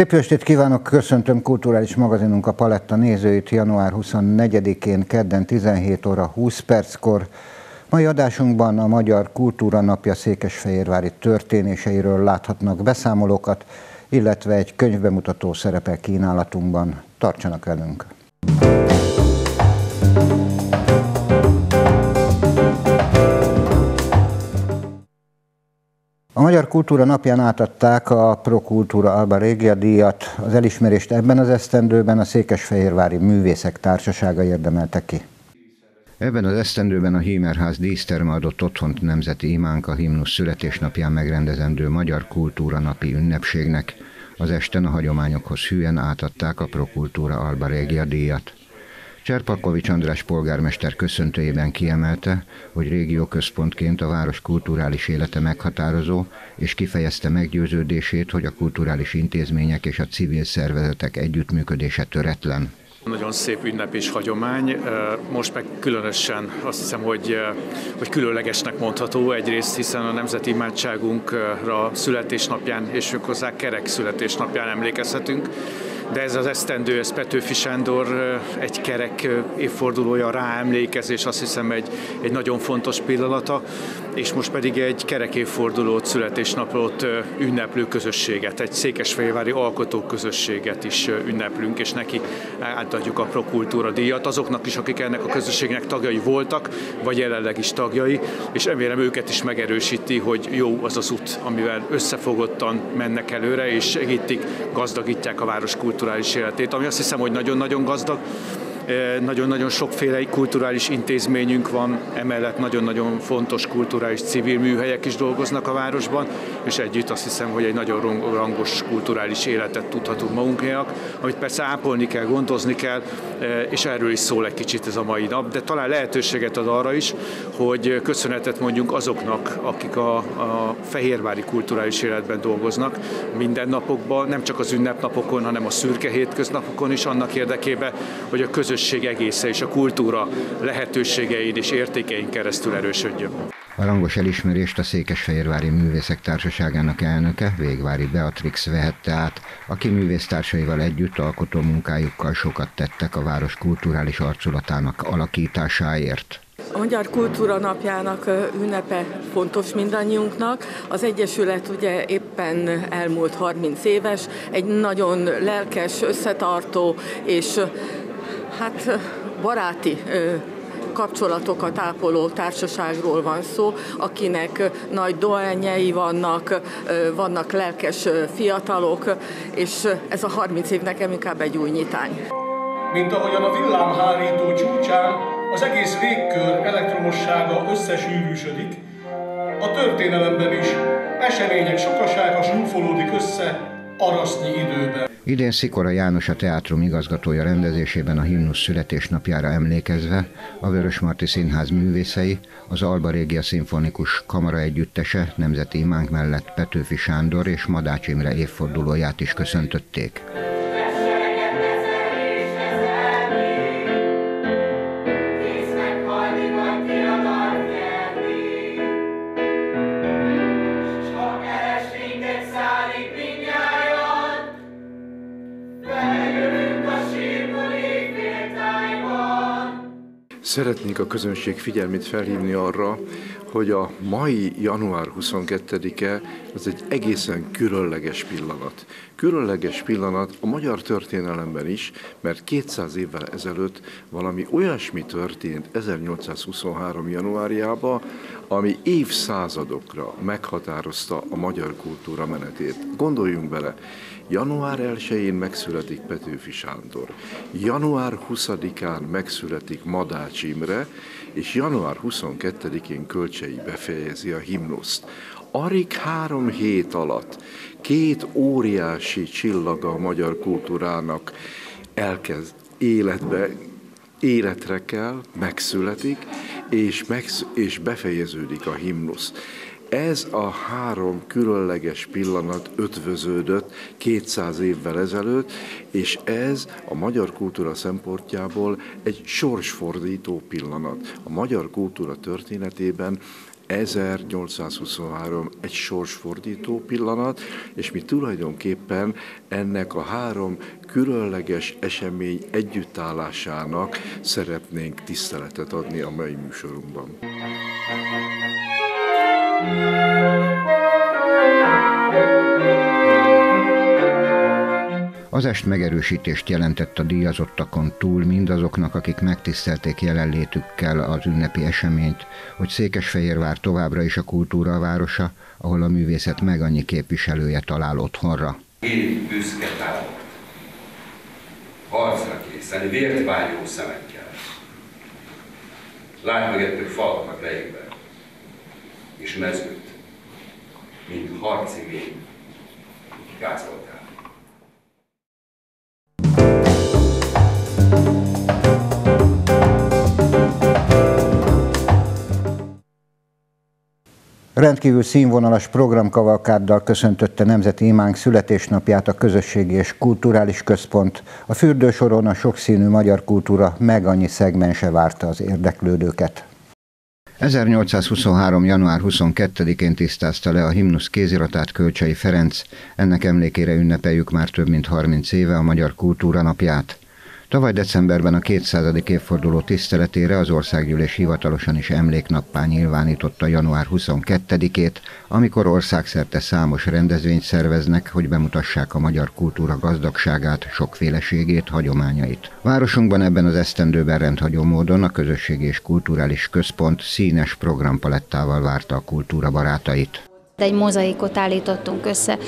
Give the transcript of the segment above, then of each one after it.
Szép estét kívánok, köszöntöm kulturális magazinunk a Paletta nézőit január 24-én, kedden 17 óra 20 perckor. Mai adásunkban a Magyar Kultúra Napja Székesfehérvári történéseiről láthatnak beszámolókat, illetve egy könyvbemutató szerepel kínálatunkban. Tartsanak velünk! A Magyar Kultúra napján átadták a Prokultúra Alba Régia díjat. Az elismerést ebben az esztendőben a Székesfehérvári Művészek Társasága érdemelte ki. Ebben az esztendőben a Hímerház díszterme adott otthont nemzeti imánk a himnusz születésnapján megrendezendő Magyar Kultúra napi ünnepségnek. Az esten a hagyományokhoz hűen átadták a Prokultúra Alba Régia díjat. Cserpakovics András polgármester köszöntőjében kiemelte, hogy régióközpontként a város kulturális élete meghatározó, és kifejezte meggyőződését, hogy a kulturális intézmények és a civil szervezetek együttműködése töretlen. Nagyon szép ünnep és hagyomány, most meg különösen azt hiszem, hogy, hogy különlegesnek mondható egyrészt, hiszen a nemzeti imádságunkra születésnapján és hozzá kerek születésnapján emlékezhetünk, de ez az esztendő, ez Petőfi Sándor egy kerek évfordulója rá emlékezés, azt hiszem egy, egy nagyon fontos pillanata, és most pedig egy kerek évfordulót, születésnapot ünneplő közösséget, egy székesfehérvári alkotó közösséget is ünneplünk, és neki átadjuk a Prokultúra díjat. Azoknak is, akik ennek a közösségnek tagjai voltak, vagy jelenleg is tagjai, és remélem őket is megerősíti, hogy jó az az út, amivel összefogottan mennek előre, és segítik, gazdagítják a város kultúrát kulturális életét, ami azt hiszem, hogy nagyon-nagyon gazdag, nagyon-nagyon sokféle kulturális intézményünk van, emellett nagyon-nagyon fontos kulturális civil műhelyek is dolgoznak a városban, és együtt azt hiszem, hogy egy nagyon rangos kulturális életet tudhatunk magunknak, amit persze ápolni kell, gondozni kell, és erről is szól egy kicsit ez a mai nap, de talán lehetőséget ad arra is, hogy köszönetet mondjunk azoknak, akik a, a fehérvári kulturális életben dolgoznak minden napokban, nem csak az ünnepnapokon, hanem a szürke hétköznapokon is annak érdekében, hogy a közös közösség egésze és a kultúra lehetőségein és értékein keresztül erősödjön. A rangos elismerést a Székesfehérvári Művészek Társaságának elnöke, Végvári Beatrix vehette át, aki művésztársaival együtt alkotó munkájukkal sokat tettek a város kulturális arculatának alakításáért. A Magyar Kultúra Napjának ünnepe fontos mindannyiunknak. Az Egyesület ugye éppen elmúlt 30 éves, egy nagyon lelkes, összetartó és hát baráti kapcsolatokat ápoló társaságról van szó, akinek nagy doányei vannak, vannak lelkes fiatalok, és ez a 30 év nekem inkább egy új nyitány. Mint ahogyan a villámhárító csúcsán az egész végkör elektromossága összesűrűsödik, a történelemben is események sokasága zsúfolódik össze arasznyi időben. Idén Szikora János a teátrum igazgatója rendezésében a himnusz születésnapjára emlékezve a Vörösmarty Színház művészei, az Alba Régia Szimfonikus Kamara Együttese nemzeti imánk mellett Petőfi Sándor és Madács Imre évfordulóját is köszöntötték. Szeretnék a közönség figyelmét felhívni arra, hogy a mai január 22-e az egy egészen különleges pillanat. Különleges pillanat a magyar történelemben is, mert 200 évvel ezelőtt valami olyasmi történt 1823. januárjában, ami évszázadokra meghatározta a magyar kultúra menetét. Gondoljunk bele, Január 1-én megszületik Petőfi Sándor, január 20-án megszületik Madács Imre, és január 22-én Kölcsei befejezi a himnuszt. Arig három hét alatt két óriási csillaga a magyar kultúrának elkezd életbe, életre kell, megszületik, és, megsz- és befejeződik a himnusz. Ez a három különleges pillanat ötvöződött 200 évvel ezelőtt, és ez a magyar kultúra szempontjából egy sorsfordító pillanat. A magyar kultúra történetében 1823 egy sorsfordító pillanat, és mi tulajdonképpen ennek a három különleges esemény együttállásának szeretnénk tiszteletet adni a mai műsorunkban. Az est megerősítést jelentett a díjazottakon túl mindazoknak, akik megtisztelték jelenlétükkel az ünnepi eseményt, hogy Székesfehérvár továbbra is a kultúra városa, ahol a művészet meg annyi képviselője talál otthonra. Él büszke távol. Harcra készen, vért vágyó szemekkel. Lát meg ettől falakat lejébe, és mezőt, mint harci mély, gázoltál. Rendkívül színvonalas programkavalkáddal köszöntötte Nemzeti Imánk születésnapját a Közösségi és Kulturális Központ. A fürdősoron a sokszínű magyar kultúra meg annyi szegmense várta az érdeklődőket. 1823. január 22-én tisztázta le a himnusz kéziratát Kölcsei Ferenc, ennek emlékére ünnepeljük már több mint 30 éve a Magyar Kultúra napját. Tavaly decemberben a 200. évforduló tiszteletére az országgyűlés hivatalosan is emléknappá nyilvánította január 22-ét, amikor országszerte számos rendezvényt szerveznek, hogy bemutassák a magyar kultúra gazdagságát, sokféleségét, hagyományait. Városunkban ebben az esztendőben rendhagyó módon a Közösségi és Kulturális Központ színes programpalettával várta a kultúra barátait egy mozaikot állítottunk össze.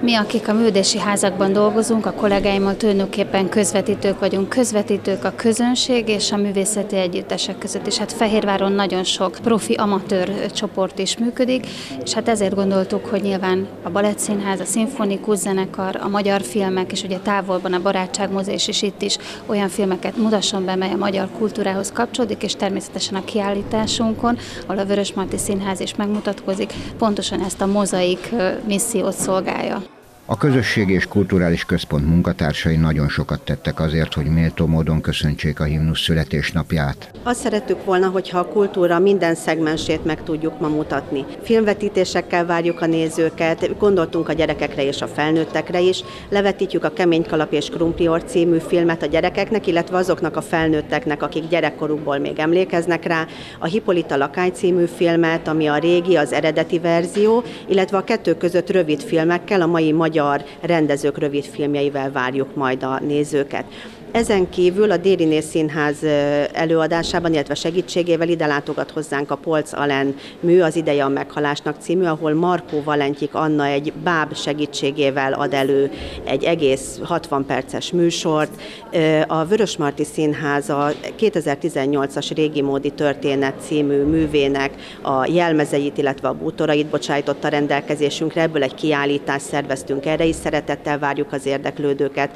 Mi, akik a művési házakban dolgozunk, a kollégáimmal tulajdonképpen közvetítők vagyunk, közvetítők a közönség és a művészeti együttesek között, és hát Fehérváron nagyon sok profi amatőr csoport is működik, és hát ezért gondoltuk, hogy nyilván a Balettszínház, a Szimfonikus Zenekar, a magyar filmek, és ugye távolban a Barátságmozés is itt is olyan filmeket mutasson be, mely a magyar kultúrához kapcsolódik, és természetesen a kiállításunkon, ahol a Vörösmarty Színház is megmutatkozik, pontosan ezt a mozaik missziót szolgálja. A Közösség és Kulturális Központ munkatársai nagyon sokat tettek azért, hogy méltó módon köszöntsék a himnusz születésnapját. Azt szerettük volna, hogyha a kultúra minden szegmensét meg tudjuk ma mutatni. Filmvetítésekkel várjuk a nézőket, gondoltunk a gyerekekre és a felnőttekre is. Levetítjük a Kemény Kalap és Krumplior című filmet a gyerekeknek, illetve azoknak a felnőtteknek, akik gyerekkorukból még emlékeznek rá. A Hippolyta Lakály című filmet, ami a régi, az eredeti verzió, illetve a kettő között rövid filmekkel, a mai magyar magyar rendezők rövid filmjeivel várjuk majd a nézőket. Ezen kívül a Déli Színház előadásában, illetve segítségével ide látogat hozzánk a Polc Alen mű, az Ideje a meghalásnak című, ahol Markó Valentyik Anna egy báb segítségével ad elő egy egész 60 perces műsort. A Vörösmarty Színház a 2018-as Régi Módi Történet című művének a jelmezeit, illetve a bútorait bocsájtotta rendelkezésünkre, ebből egy kiállítást szerveztünk, erre is szeretettel várjuk az érdeklődőket.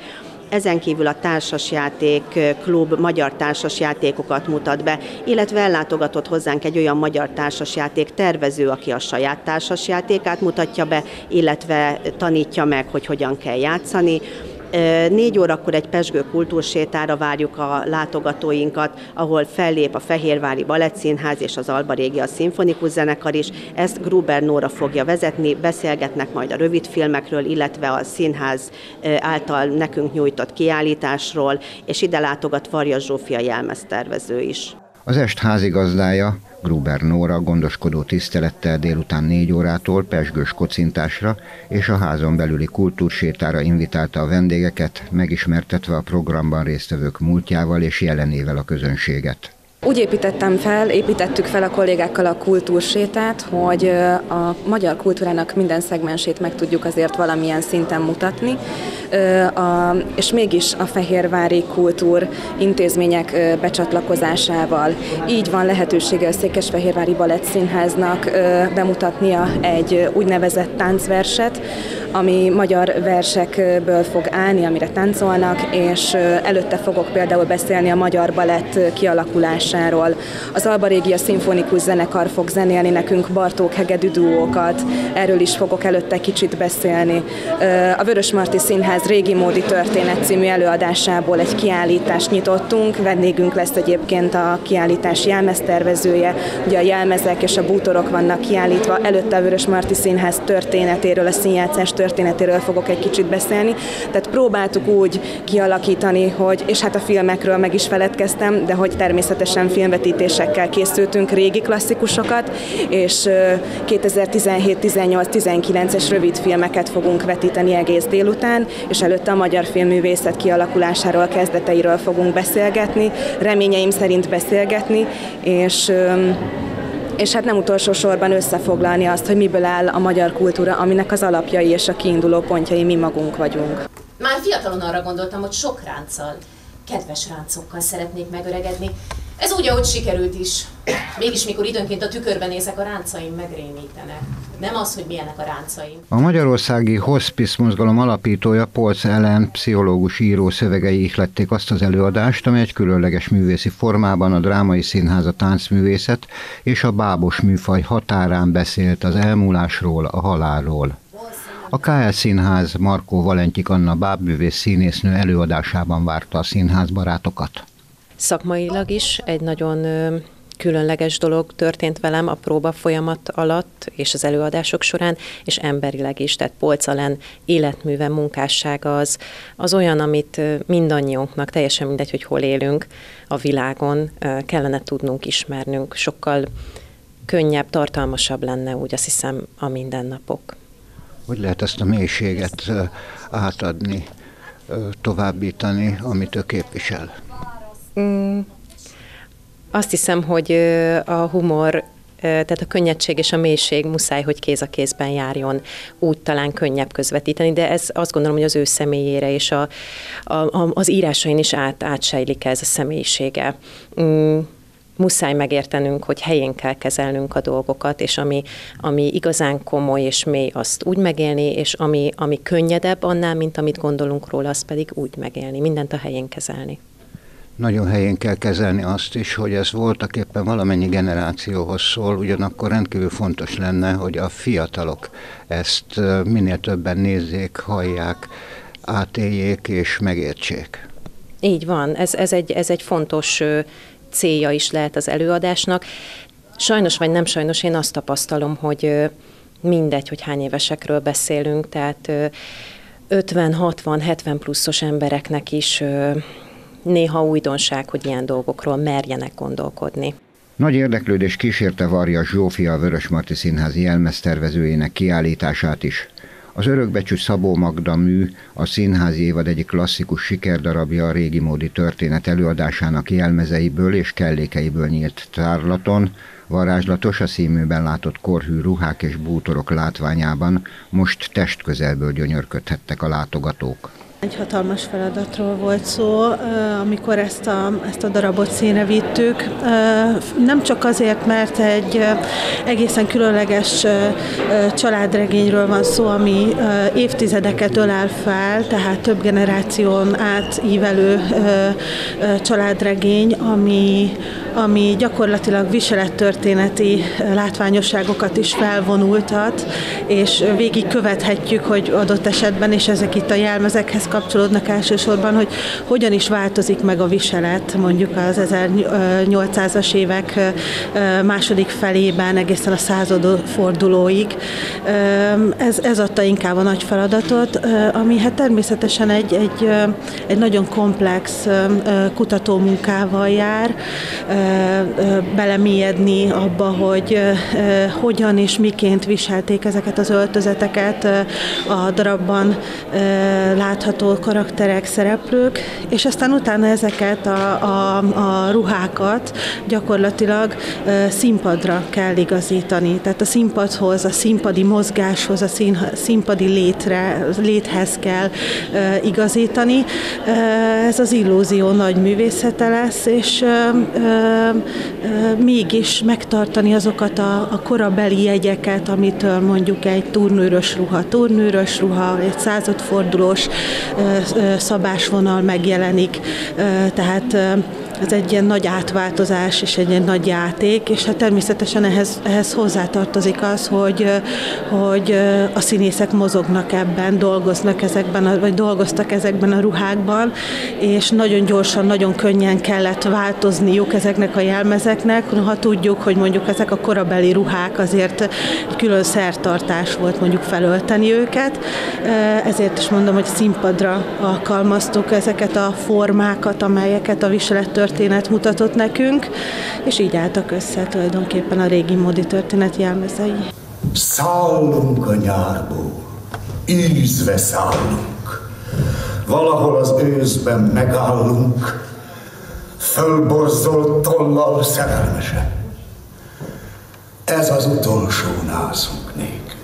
Ezen kívül a társasjáték klub magyar társasjátékokat mutat be, illetve ellátogatott hozzánk egy olyan magyar társasjáték tervező, aki a saját társasjátékát mutatja be, illetve tanítja meg, hogy hogyan kell játszani. Négy órakor egy pesgő kultúrsétára várjuk a látogatóinkat, ahol fellép a Fehérvári Balettszínház és az Alba Régia Szimfonikus Zenekar is. Ezt Gruber Nóra fogja vezetni, beszélgetnek majd a rövidfilmekről, illetve a színház által nekünk nyújtott kiállításról, és ide látogat Varja Zsófia jelmeztervező is. Az est házigazdája, Gruber Nóra gondoskodó tisztelettel délután négy órától pesgős kocintásra és a házon belüli kultúrsétára invitálta a vendégeket, megismertetve a programban résztvevők múltjával és jelenével a közönséget. Úgy építettem fel, építettük fel a kollégákkal a kultúrsétát, hogy a magyar kultúrának minden szegmensét meg tudjuk azért valamilyen szinten mutatni. és mégis a Fehérvári Kultúr intézmények becsatlakozásával. Így van lehetősége a Székesfehérvári Balett Színháznak bemutatnia egy úgynevezett táncverset, ami magyar versekből fog állni, amire táncolnak, és előtte fogok például beszélni a magyar balett kialakulásáról. Az Alba Régia Szimfonikus Zenekar fog zenélni nekünk Bartók hegedű duókat, erről is fogok előtte kicsit beszélni. A Vörös Marti Színház régi módi történet című előadásából egy kiállítást nyitottunk, vendégünk lesz egyébként a kiállítás jelmeztervezője, ugye a jelmezek és a bútorok vannak kiállítva, előtte a Vörös Marti Színház történetéről, a színjátszás történetéről fogok egy kicsit beszélni. Tehát próbáltuk úgy kialakítani, hogy, és hát a filmekről meg is feledkeztem, de hogy természetesen filmvetítésekkel készültünk régi klasszikusokat, és 2017-18-19-es rövid filmeket fogunk vetíteni egész délután, és előtte a magyar filmművészet kialakulásáról, kezdeteiről fogunk beszélgetni, reményeim szerint beszélgetni, és és hát nem utolsó sorban összefoglalni azt, hogy miből áll a magyar kultúra, aminek az alapjai és a kiinduló pontjai mi magunk vagyunk. Már fiatalon arra gondoltam, hogy sok ránccal, kedves ráncokkal szeretnék megöregedni. Ez úgy, ahogy sikerült is. Mégis, mikor időnként a tükörben nézek, a ráncaim megrémítenek. Nem az, hogy milyenek a ráncaim. A magyarországi hospice mozgalom alapítója Polc Ellen, pszichológus író szövegei ihlették azt az előadást, amely egy különleges művészi formában a drámai színház a táncművészet és a bábos műfaj határán beszélt az elmúlásról, a halálról. A KL Színház Markó Valentyik Anna bábművész színésznő előadásában várta a színház barátokat. Szakmailag is egy nagyon különleges dolog történt velem a próba folyamat alatt és az előadások során, és emberileg is, tehát Polcalen életműve, munkássága az, az olyan, amit mindannyiunknak, teljesen mindegy, hogy hol élünk a világon, kellene tudnunk, ismernünk, sokkal könnyebb, tartalmasabb lenne, úgy azt hiszem, a mindennapok. Hogy lehet ezt a mélységet átadni, továbbítani, amit ő képvisel? Mm, azt hiszem, hogy a humor tehát a könnyedség és a mélység muszáj, hogy kéz a kézben járjon, úgy talán könnyebb közvetíteni, de ez azt gondolom, hogy az ő személyére és a, a, az írásain is át, átsejlik ez a személyisége. Mm, muszáj megértenünk, hogy helyén kell kezelnünk a dolgokat, és ami, ami igazán komoly és mély, azt úgy megélni, és ami, ami könnyedebb annál, mint amit gondolunk róla, azt pedig úgy megélni, mindent a helyén kezelni nagyon helyén kell kezelni azt is, hogy ez voltak éppen valamennyi generációhoz szól, ugyanakkor rendkívül fontos lenne, hogy a fiatalok ezt minél többen nézzék, hallják, átéljék és megértsék. Így van, ez, ez, egy, ez egy fontos célja is lehet az előadásnak. Sajnos vagy nem sajnos, én azt tapasztalom, hogy mindegy, hogy hány évesekről beszélünk, tehát 50, 60, 70 pluszos embereknek is néha újdonság, hogy ilyen dolgokról merjenek gondolkodni. Nagy érdeklődés kísérte Varja Zsófia a Vörösmarty Színházi jelmeztervezőjének kiállítását is. Az örökbecsű Szabó Magda mű a színházi évad egyik klasszikus sikerdarabja a régi módi történet előadásának jelmezeiből és kellékeiből nyílt tárlaton, varázslatos a színműben látott korhű ruhák és bútorok látványában most testközelből gyönyörködhettek a látogatók. Egy hatalmas feladatról volt szó, amikor ezt a, ezt a darabot színre vittük. Nem csak azért, mert egy egészen különleges családregényről van szó, ami évtizedeket ölel fel, tehát több generáción átívelő családregény, ami, ami gyakorlatilag viselettörténeti látványosságokat is felvonultat, és végig követhetjük, hogy adott esetben, és ezek itt a jelmezekhez kapcsolódnak elsősorban, hogy hogyan is változik meg a viselet mondjuk az 1800-as évek második felében egészen a századfordulóig. Ez, ez adta inkább a nagy feladatot, ami hát természetesen egy, egy, egy nagyon komplex kutatómunkával jár, belemélyedni abba, hogy hogyan és miként viselték ezeket az öltözeteket a darabban látható látható karakterek, szereplők, és aztán utána ezeket a, a, a ruhákat gyakorlatilag színpadra kell igazítani. Tehát a színpadhoz, a színpadi mozgáshoz, a szín, színpadi létre, léthez kell igazítani. Ez az illúzió nagy művészete lesz, és mégis megtartani azokat a, a korabeli jegyeket, amitől mondjuk egy turnőrös ruha, turnőrös ruha, egy századfordulós szabásvonal megjelenik. Tehát ez egy ilyen nagy átváltozás és egy ilyen nagy játék, és hát természetesen ehhez, ehhez hozzátartozik az, hogy, hogy a színészek mozognak ebben, dolgoznak ezekben, vagy dolgoztak ezekben a ruhákban, és nagyon gyorsan, nagyon könnyen kellett változniuk ezeknek a jelmezeknek, ha tudjuk, hogy mondjuk ezek a korabeli ruhák azért egy külön szertartás volt mondjuk felölteni őket, ezért is mondom, hogy színpadra alkalmaztuk ezeket a formákat, amelyeket a viselettől történet mutatott nekünk, és így álltak össze tulajdonképpen a régi módi történet jelmezei. Szállunk a nyárból, ízve szállunk, valahol az őszben megállunk, fölborzolt tollal szerelmesen. Ez az utolsó nászunk nékünk.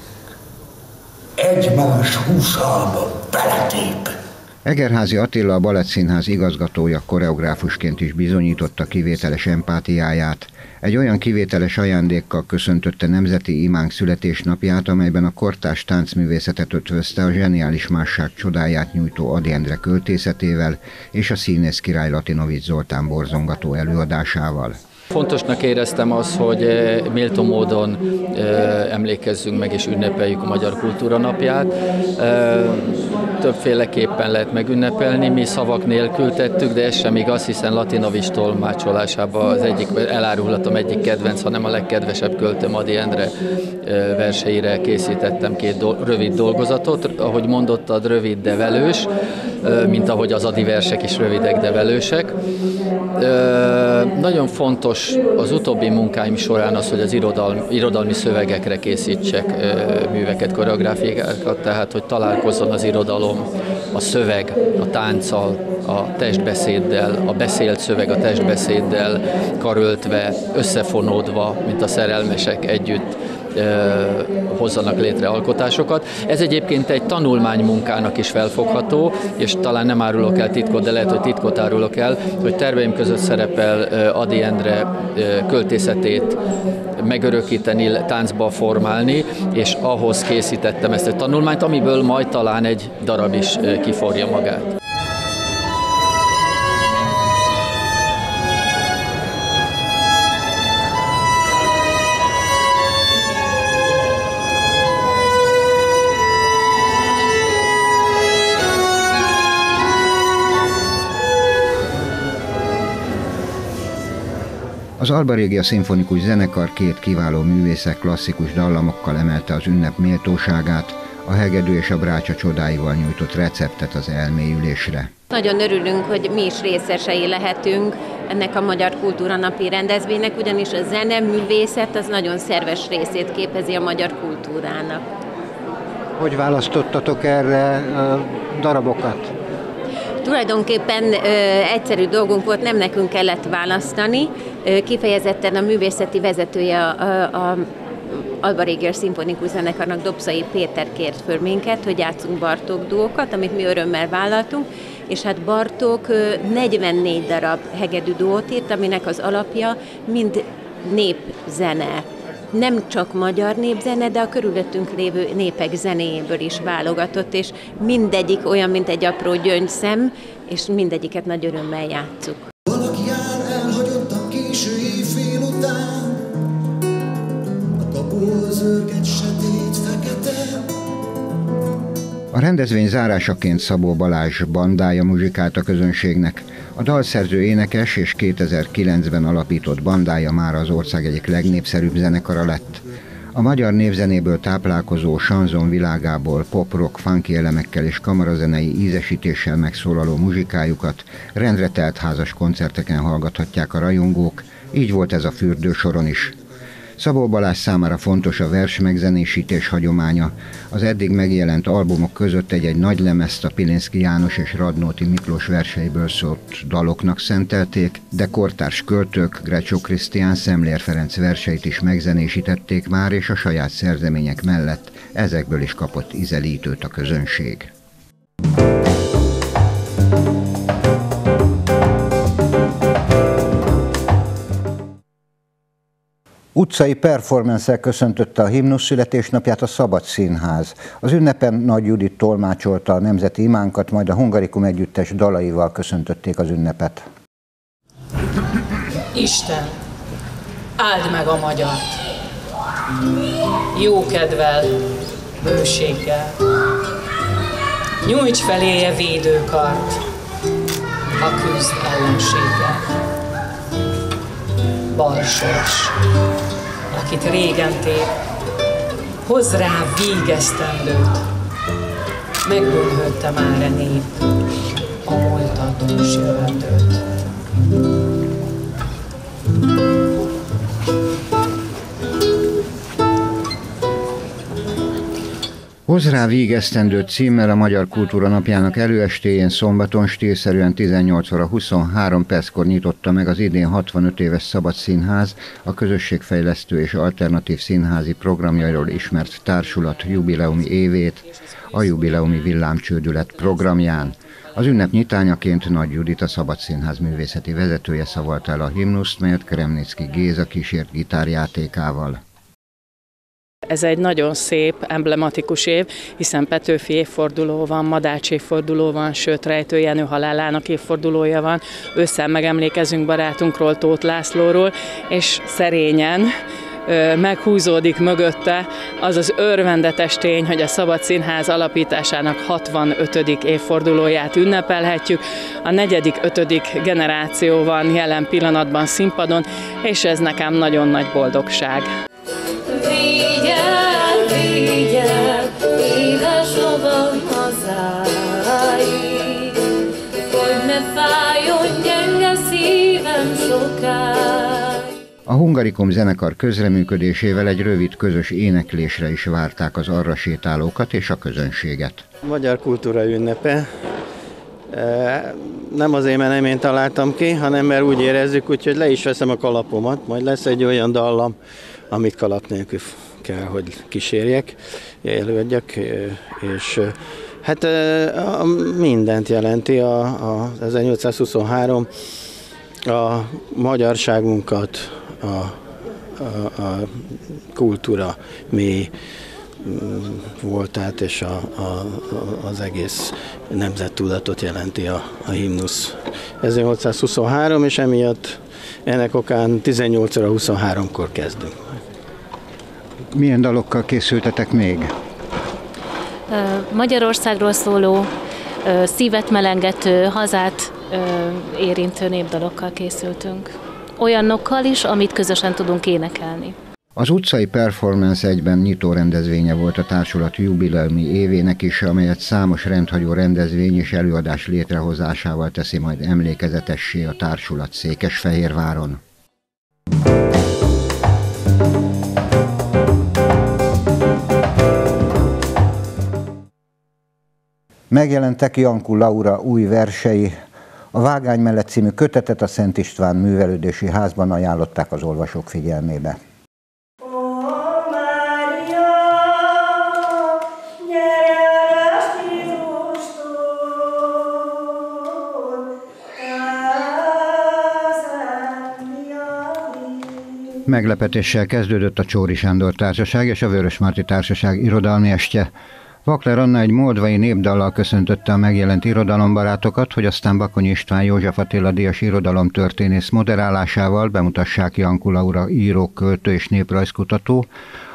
Egymás húsába beletép. Egerházi Attila a Balett Színház igazgatója koreográfusként is bizonyította kivételes empátiáját. Egy olyan kivételes ajándékkal köszöntötte Nemzeti Imánk születésnapját, amelyben a kortás táncművészetet ötvözte a zseniális másság csodáját nyújtó Adi költészetével és a színész király Latinovics Zoltán borzongató előadásával. Fontosnak éreztem az, hogy eh, méltó módon eh, emlékezzünk meg és ünnepeljük a Magyar Kultúra Napját. Eh, többféleképpen lehet megünnepelni, mi szavak nélkül tettük, de ez sem igaz, hiszen Latinovis tolmácsolásában az egyik, elárulhatom egyik kedvenc, hanem a legkedvesebb költőm Adi Endre verseire készítettem két do- rövid dolgozatot. Ahogy mondottad, rövid, de velős, mint ahogy az Adi versek is rövidek, de velősek. Nagyon fontos az utóbbi munkáim során az, hogy az irodalmi, irodalmi szövegekre készítsek műveket, koreográfiákat, tehát hogy találkozzon az irodalom, a szöveg, a tánccal, a testbeszéddel, a beszélt szöveg a testbeszéddel karöltve, összefonódva, mint a szerelmesek együtt hozzanak létre alkotásokat. Ez egyébként egy tanulmánymunkának is felfogható, és talán nem árulok el titkot, de lehet, hogy titkot árulok el, hogy terveim között szerepel Adi Endre költészetét megörökíteni, táncba formálni, és ahhoz készítettem ezt a tanulmányt, amiből majd talán egy darab is kiforja magát. Az Alba Régia Szimfonikus Zenekar két kiváló művészek klasszikus dallamokkal emelte az ünnep méltóságát, a hegedű és a brácsa csodáival nyújtott receptet az elmélyülésre. Nagyon örülünk, hogy mi is részesei lehetünk ennek a Magyar Kultúra Napi rendezvénynek, ugyanis a zene, művészet az nagyon szerves részét képezi a magyar kultúrának. Hogy választottatok erre a darabokat? Tulajdonképpen ö, egyszerű dolgunk volt, nem nekünk kellett választani, ö, kifejezetten a művészeti vezetője a, a Alba Réger Szimfonikus Zenekarnak Dobszai Péter kért föl minket, hogy játszunk Bartók duókat, amit mi örömmel vállaltunk, és hát Bartók 44 darab hegedű duót írt, aminek az alapja mind népzene nem csak magyar népzene, de a körülöttünk lévő népek zenéjéből is válogatott, és mindegyik olyan, mint egy apró gyöngyszem, és mindegyiket nagy örömmel játszuk. Valaki jár elhagyott a késő éjfél után, a kapuhoz örget sötét fekete. A rendezvény zárásaként Szabó Balázs bandája muzsikált a közönségnek. A dalszerző énekes és 2009-ben alapított bandája már az ország egyik legnépszerűbb zenekara lett. A magyar névzenéből táplálkozó sanzon világából pop-rock, funky elemekkel és kamarazenei ízesítéssel megszólaló muzsikájukat rendre telt házas koncerteken hallgathatják a rajongók, így volt ez a fürdősoron is. Szabó Balázs számára fontos a vers megzenésítés hagyománya. Az eddig megjelent albumok között egy-egy nagy lemezt a Pilinszki János és Radnóti Miklós verseiből szólt daloknak szentelték, de kortárs költők, Grecsó Krisztián, Szemlér Ferenc verseit is megzenésítették már, és a saját szerzemények mellett ezekből is kapott ízelítőt a közönség. Utcai performance köszöntötte a himnusz születésnapját a Szabad Színház. Az ünnepen Nagy Judit tolmácsolta a nemzeti imánkat, majd a Hungarikum együttes dalaival köszöntötték az ünnepet. Isten, áld meg a magyar! Jó kedvel, bőséggel. Nyújts feléje védőkart, a küzd ellenséggel. Balsors, akit régen tép, hoz rá vígesztendőt. Megbűnhődte már a nép a múltatós jövendőt. Hoz rá vígesztendő címmel a Magyar Kultúra Napjának előestéjén szombaton stílszerűen 18 óra 23 perckor nyitotta meg az idén 65 éves Szabad Színház a közösségfejlesztő és alternatív színházi programjairól ismert társulat jubileumi évét, a jubileumi villámcsődület programján. Az ünnep nyitányaként Nagy Judit a Szabad Színház művészeti vezetője szavalta el a himnuszt, melyet Kremnicki Géza kísért gitárjátékával. Ez egy nagyon szép, emblematikus év, hiszen Petőfi évforduló van, Madács évforduló van, sőt Rejtő Jenő halálának évfordulója van. Össze megemlékezünk barátunkról, Tóth Lászlóról, és szerényen meghúzódik mögötte az az örvendetes tény, hogy a Szabad Színház alapításának 65. évfordulóját ünnepelhetjük. A negyedik, ötödik generáció van jelen pillanatban színpadon, és ez nekem nagyon nagy boldogság. A Hungarikum zenekar közreműködésével egy rövid közös éneklésre is várták az arra sétálókat és a közönséget. Magyar kultúra ünnepe. E, nem azért, mert nem én találtam ki, hanem mert úgy érezzük, úgyhogy le is veszem a kalapomat, majd lesz egy olyan dallam, amit kalap nélkül kell, hogy kísérjek, előadjak, és hát mindent jelenti a, a 1823 a magyarságunkat, a, a, a kultúra mély mm, voltát és a, a, az egész nemzettudatot jelenti a, a himnusz. 1823, és emiatt ennek okán 18 óra 23-kor kezdünk. Milyen dalokkal készültetek még? Magyarországról szóló, szívet melengető, hazát érintő népdalokkal készültünk. Olyanokkal is, amit közösen tudunk énekelni. Az utcai performance egyben nyitó rendezvénye volt a társulat jubileumi évének is, amelyet számos rendhagyó rendezvény és előadás létrehozásával teszi majd emlékezetessé a társulat Székesfehérváron. Megjelentek Janku Laura új versei. A Vágány mellett című kötetet a Szent István művelődési házban ajánlották az olvasók figyelmébe. Meglepetéssel kezdődött a Csóri Sándor Társaság és a Vörös Marti Társaság irodalmi estje. Vakler Anna egy moldvai népdallal köszöntötte a megjelent irodalombarátokat, hogy aztán Bakonyi István József Attila Díjas irodalomtörténész moderálásával bemutassák Janku Laura író, költő és néprajzkutató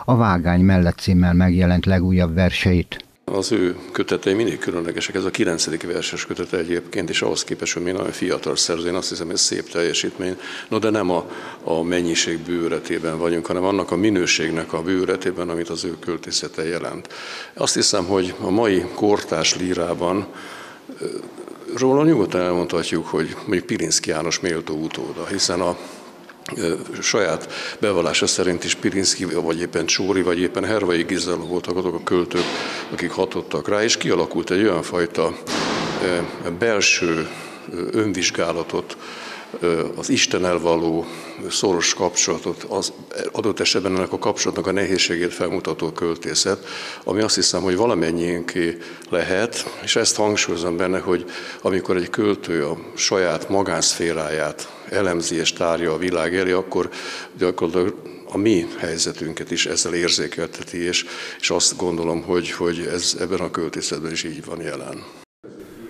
a Vágány mellett címmel megjelent legújabb verseit. Az ő kötetei mindig különlegesek, ez a kilencedik verses kötete egyébként, és ahhoz képest, hogy mi nagyon fiatal szerző, én azt hiszem, ez szép teljesítmény. No, de nem a, a mennyiség bőretében vagyunk, hanem annak a minőségnek a bőretében, amit az ő költészete jelent. Azt hiszem, hogy a mai kortás lírában róla nyugodtan elmondhatjuk, hogy mondjuk Pirinszki János méltó utóda, hiszen a saját bevallása szerint is Pirinszki, vagy éppen Csóri, vagy éppen Hervai Gizella voltak azok a költők, akik hatottak rá, és kialakult egy olyan fajta belső önvizsgálatot, az Istennel való szoros kapcsolatot, az adott esetben ennek a kapcsolatnak a nehézségét felmutató költészet, ami azt hiszem, hogy valamennyiünké lehet, és ezt hangsúlyozom benne, hogy amikor egy költő a saját magánszféráját elemzi és tárja a világ elé, akkor gyakorlatilag a mi helyzetünket is ezzel érzékelteti, és, és azt gondolom, hogy, hogy ez ebben a költészetben is így van jelen.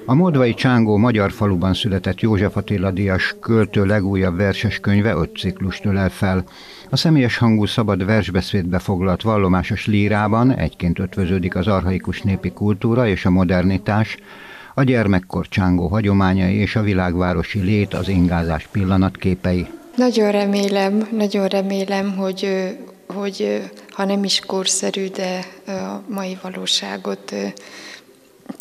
A Modvai Csángó magyar faluban született József Attila Díjas költő legújabb verses könyve öt ciklust ölel fel. A személyes hangú szabad versbeszédbe foglalt vallomásos lírában egyként ötvöződik az arhaikus népi kultúra és a modernitás, a gyermekkor csángó hagyományai és a világvárosi lét az ingázás pillanatképei. Nagyon remélem, nagyon remélem, hogy, hogy ha nem is korszerű, de a mai valóságot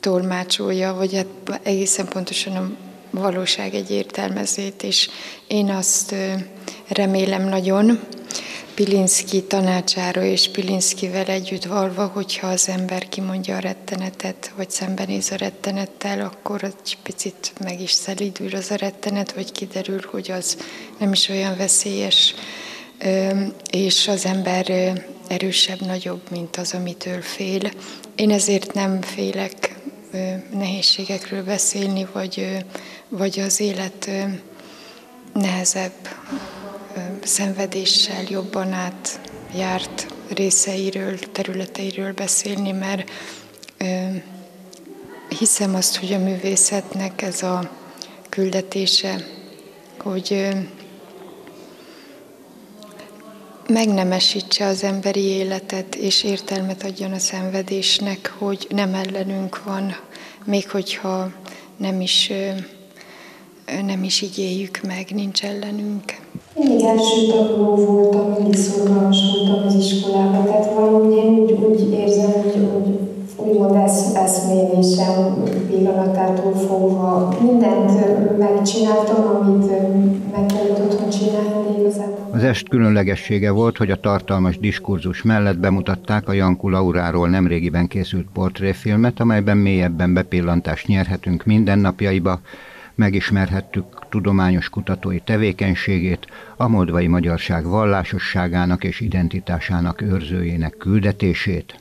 tolmácsolja, vagy hát egészen pontosan a valóság egy értelmezét, és én azt remélem nagyon, Pilinszki tanácsára és Pilinszkivel együtt valva, hogyha az ember kimondja a rettenetet, vagy szembenéz a rettenettel, akkor egy picit meg is szelidül az a rettenet, vagy kiderül, hogy az nem is olyan veszélyes, és az ember erősebb, nagyobb, mint az, amitől fél. Én ezért nem félek nehézségekről beszélni, vagy, vagy az élet nehezebb szenvedéssel jobban átjárt részeiről, területeiről beszélni, mert hiszem azt, hogy a művészetnek ez a küldetése, hogy megnemesítse az emberi életet, és értelmet adjon a szenvedésnek, hogy nem ellenünk van, még hogyha nem is, nem is így éljük meg, nincs ellenünk. Mindig első tagló voltam, mindig szorgalmas voltam az iskolában, tehát valahogy én úgy, úgy érzem, hogy, hogy úgymond esz, eszmélésem pillanatától fogva mindent megcsináltam, amit meg kellett otthon csinálni igazából. Az est különlegessége volt, hogy a tartalmas diskurzus mellett bemutatták a Janku Lauráról nemrégiben készült portréfilmet, amelyben mélyebben bepillantást nyerhetünk mindennapjaiba, megismerhettük tudományos kutatói tevékenységét, a moldvai magyarság vallásosságának és identitásának őrzőjének küldetését.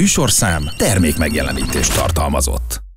Műsorszám termék megjelenítést tartalmazott.